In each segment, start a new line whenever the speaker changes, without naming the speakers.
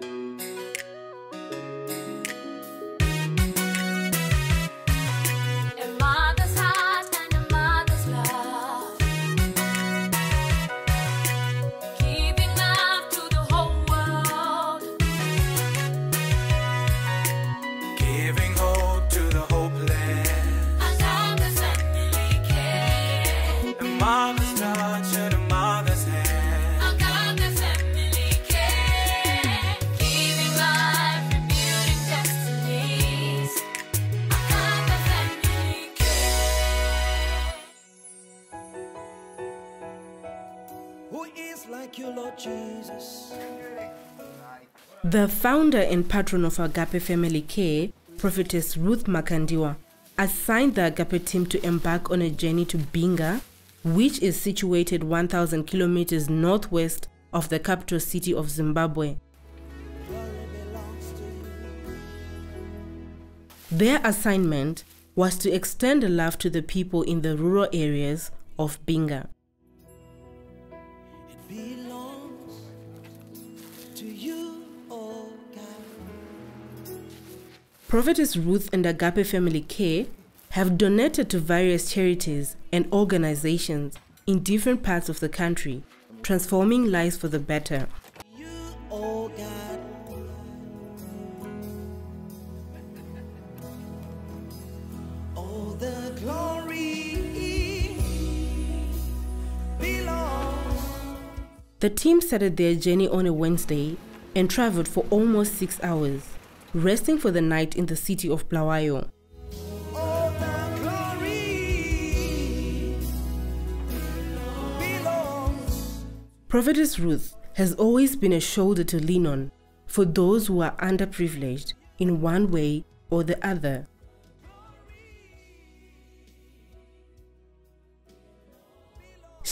A
like you, Lord Jesus?
The founder and patron of Agape Family Care, Prophetess Ruth Makandiwa, assigned the Agape team to embark on a journey to Binga, which is situated 1,000 kilometers northwest of the capital city of Zimbabwe. Their assignment was to extend love to the people in the rural areas of Binga.
To you, oh God.
Prophetess Ruth and Agape Family Care have donated to various charities and organizations in different parts of the country, transforming lives for the better.
The
team started their journey on a Wednesday and traveled for almost six hours, resting for the night in the city of
Bulawayo.
Prophetess Ruth has always been a shoulder to lean on for those who are underprivileged in one way or the other.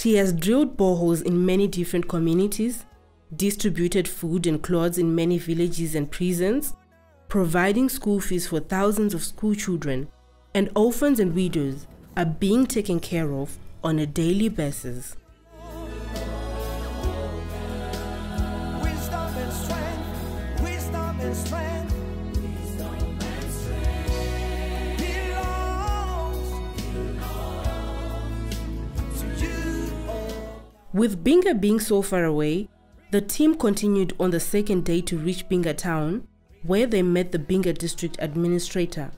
She has drilled boreholes in many different communities, distributed food and clothes in many villages and prisons, providing school fees for thousands of school children, and orphans and widows are being taken care of on a daily basis. With Binga being so far away, the team continued on the second day to reach Binga town, where they met the Binga district administrator.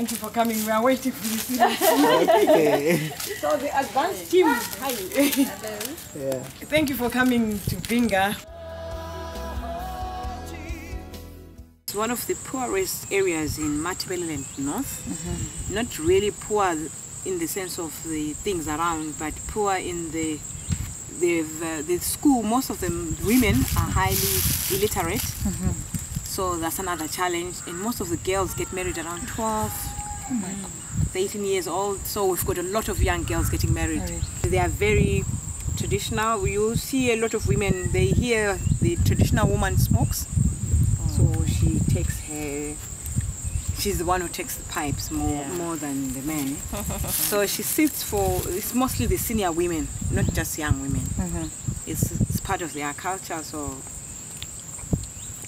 Thank you for coming. We are waiting for you. so the advanced team, hi. yeah. Thank you for coming to Binga.
It's one of the poorest areas in Matabeleland North. Not really poor in the sense of the things around, but poor in the the, uh, the school. Most of the women are highly illiterate, so that's another challenge. And most of the girls get married around 12, 18 years old. So we've got a lot of young girls getting married. They are very traditional. You see a lot of women. They hear the traditional woman smokes. So she takes her. She's the one who takes the pipes more more than the men. so she sits for. It's mostly the senior women, not just young women. It's, it's part of their culture. So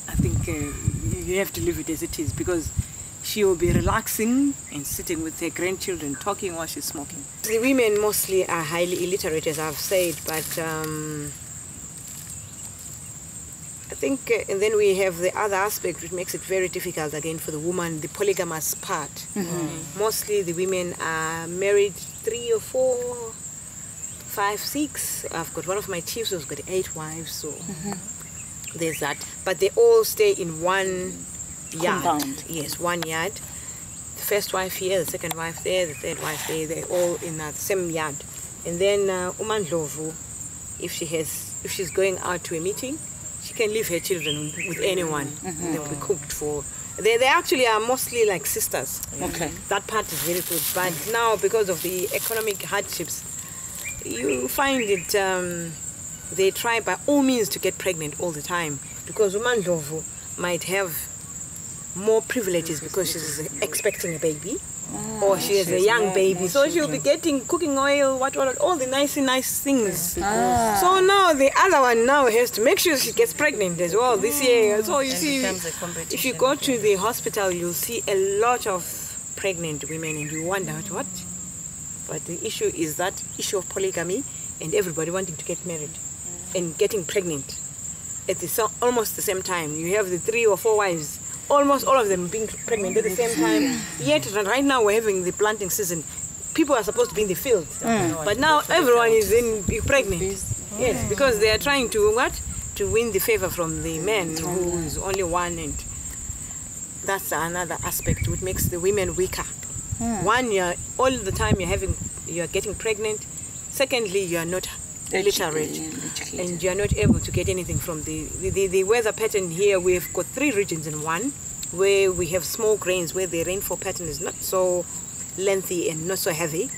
I think uh, you have to leave it as it is because she will be relaxing and sitting with her grandchildren talking while she's smoking. The women mostly are highly illiterate, as I've said, but. Um, I think, uh, and then we have the other aspect which makes it very difficult again for the woman, the polygamous part. Mostly the women are married three or four, five, six. I've got one of my chiefs who's got eight wives, so there's that. But they all stay in one yard.
Compound.
Yes, one yard. The first wife here, the second wife there, the third wife there. They're all in the same yard. And then uh, Umandlovu, if she has, if she's going out to a meeting, she can leave her children with anyone. They'll be cooked for They, they actually are mostly like sisters.
Okay.
That part is very good. But now, because of the economic hardships, you find it, um, they try by all means to get pregnant all the time. Because Umandlovu might have more privileges because she's expecting a baby. or she has a young baby, so she'll be getting cooking oil, what, what, all the nice, nice things. So now the other one now has to make sure she gets pregnant as well this year. So you see, if you go to the hospital, you'll see a lot of pregnant women, and you wonder what, what. But the issue is that issue of polygamy and everybody wanting to get married and getting pregnant at the so, almost the same time. You have the three or four wives, almost all of them being pregnant at the same time. Yet right now we're having the planting season. People are supposed to be in the field, but now everyone is in pregnant. Yes, because they are trying to what to win the favor from the men who is only one, and that's another aspect which makes the women weaker. One, you're all the time you're having you're getting pregnant. Secondly, you are not literate and you are not able to get anything from the, the, the, the weather pattern here. We've got three regions in one where we have small grains where the rainfall pattern is not so lengthy and not so heavy.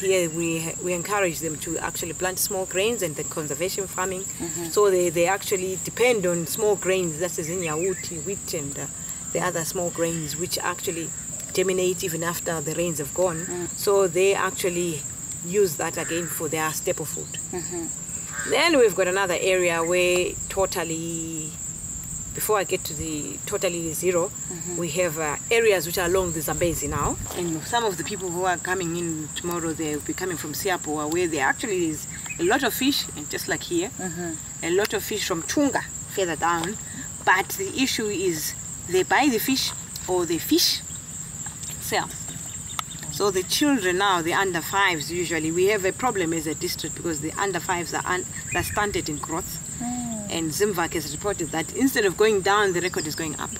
Here we we encourage them to actually plant small grains and then conservation farming. So they, they actually depend on small grains, that is in Yawuti, wheat and uh, the other small grains which actually germinate even after the rains have gone. So they actually use that again for their staple food. Mm-hmm. Then we've got another area where totally, before I get to the totally 0 mm-hmm. we have uh, areas which are along the Zambezi now. And some of the people who are coming in tomorrow, they'll be coming from Siapoa, where there actually is a lot of fish, and just like here, mm-hmm. a lot of fish from Tunga further down. But the issue is they buy the fish or they fish, sell. So the children now, the under fives usually, we have a problem as a district because the under fives are un- they're stunted in growth. Hmm. And Zimvac has reported that instead of going down, the record is going up.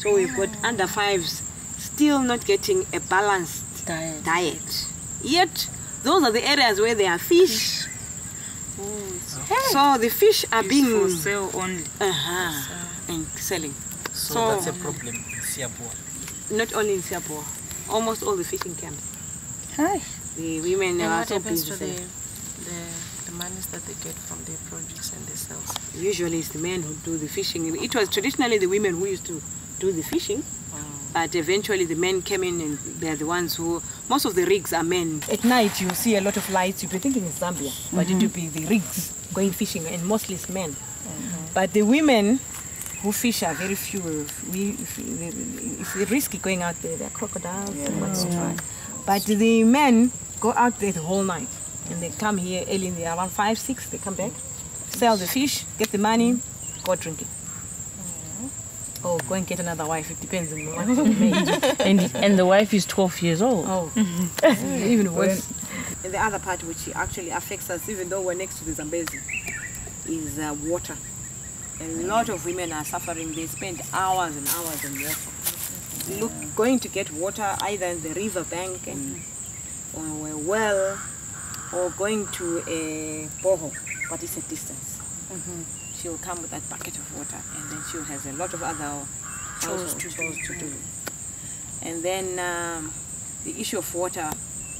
So we've got hmm. under fives still not getting a balanced
Diet.
diet. Yet those are the areas where there are fish. Hmm. So the fish are being
for sale only.
uh-huh, and selling.
So,
So-
that's a problem in Siapoa.
Not only in Siapoa, almost all the fishing camps.
Hi.
The women
And
are
what
so
happens
busy
to the, the, the monies that they get from their produce and the sales?
Usually it's the men who do the fishing. It was traditionally the women who used to do the fishing, but eventually the men came in and they're the ones who, most of the rigs are men. At night you see a lot of lights, you'd be thinking it's Zambia, but it will be the rigs going fishing and mostly it's men. Mm-hmm. But the women who fish are very few. We, it's risky going out there. There are crocodiles and whatnot. But the men go out there the whole night and they come here early in the around five, six. They come back, sell the fish, get the money, go drinking. Or go and get another wife. It depends on what you made.
And and the wife is 12 years old.
Oh, even worse. And the other part which actually affects us, even though we're next to the Zambezi, is uh, water. A lot of women are suffering. They spend hours and hours in water. Look, going to get water either in the river bank and or a well, or going to a borehole, but it's a distance. Mm-hmm. She will come with that bucket of water, and then she has a lot of other chores to, chores to do. Mm-hmm. And then um, the issue of water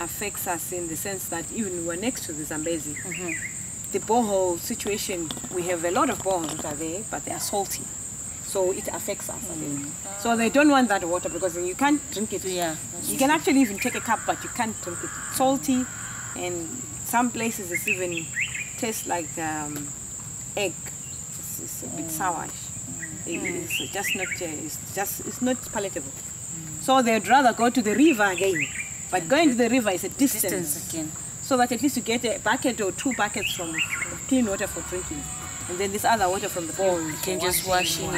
affects us in the sense that even we're next to the Zambezi, mm-hmm. the borehole situation, we have a lot of boreholes that are there, but they are salty. So it affects us. again. So they don't want that water because you can't drink it.
Yeah,
You can actually even take a cup, but you can't drink it. It's salty, and some places it's even tastes like um, egg. It's, it's a bit sourish. It- It's just not. Uh, it's just. It's not palatable. So they'd rather go to the river again. But going to the river is a distance.
Distance again.
So that at least you get a bucket or two buckets from clean water for drinking. And then this other water from the bowl. You
can just wash in